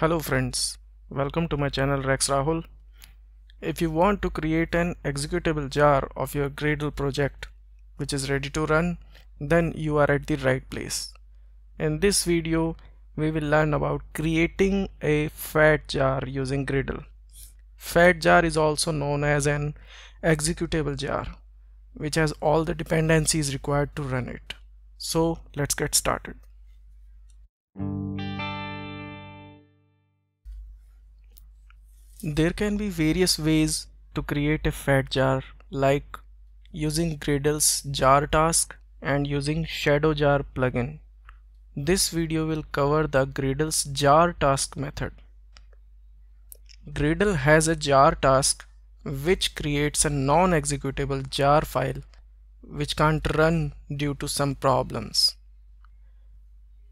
Hello friends, welcome to my channel Raks Rahul. If you want to create an executable jar of your Gradle project which is ready to run, then you are at the right place. In this video, we will learn about creating a fat jar using Gradle. Fat jar is also known as an executable jar which has all the dependencies required to run it. So let's get started. There can be various ways to create a fat jar like using Gradle's jar task and using shadow jar plugin. This video will cover the Gradle's jar task method. Gradle has a jar task which creates a non-executable jar file which can't run due to some problems.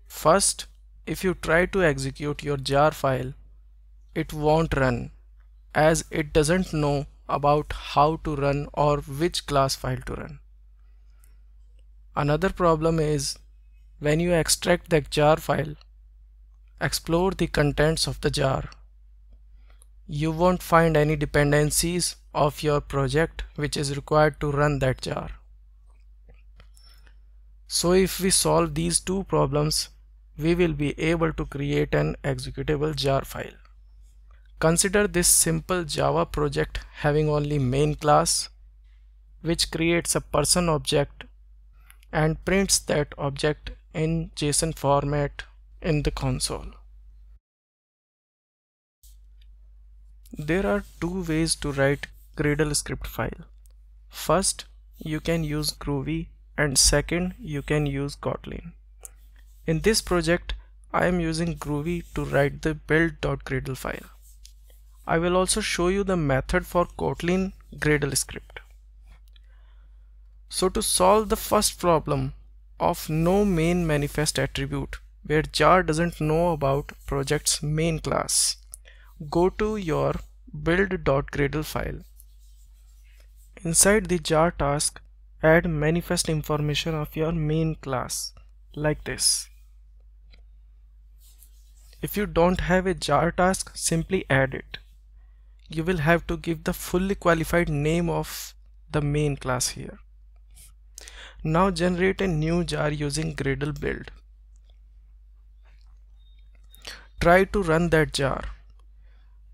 First, if you try to execute your jar file, it won't run as it doesn't know about how to run or which class file to run. Another problem is when you extract the jar file, explore the contents of the jar. You won't find any dependencies of your project which is required to run that jar. So if we solve these two problems, we will be able to create an executable jar file. Consider this simple Java project having only main class which creates a person object and prints that object in JSON format in the console. There are two ways to write Gradle script file. First, you can use Groovy and second, you can use Kotlin. In this project, I am using Groovy to write the build.gradle file. I will also show you the method for Kotlin Gradle script. So to solve the first problem of no main manifest attribute where jar doesn't know about project's main class, go to your build.gradle file. Inside the jar task, add manifest information of your main class like this. If you don't have a jar task, simply add it you will have to give the fully qualified name of the main class here. Now generate a new jar using Gradle build. Try to run that jar.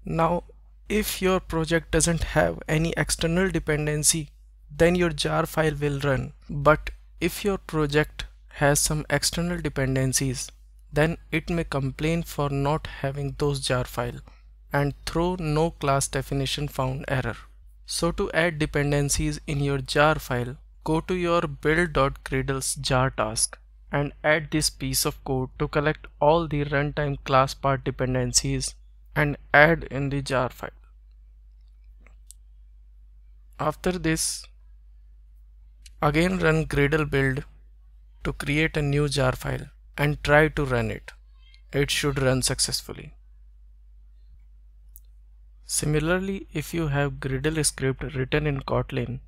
Now if your project doesn't have any external dependency then your jar file will run but if your project has some external dependencies then it may complain for not having those jar file and throw no class definition found error. So to add dependencies in your jar file, go to your build.gradle's jar task and add this piece of code to collect all the runtime classpath dependencies and add in the jar file. After this, again run Gradle build to create a new jar file and try to run it. It should run successfully. Similarly, if you have Gradle script written in Kotlin,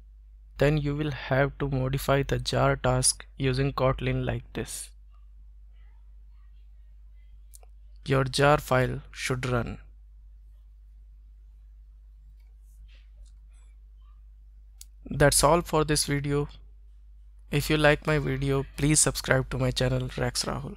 then you will have to modify the jar task using Kotlin like this. Your jar file should run. That's all for this video. If you like my video, please subscribe to my channel Raks Rahul.